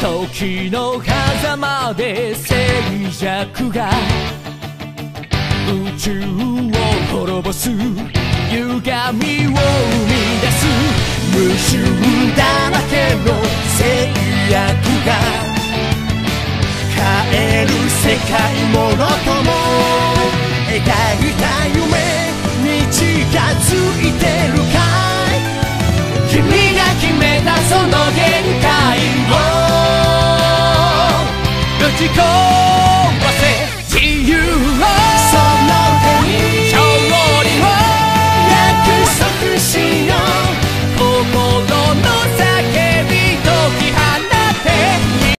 時の狭間で静寂が宇宙を滅ぼす。歪みを生み出す。無臭だらけの制約が変える。世界ものとも。描いた夢に近づいてるかい？magical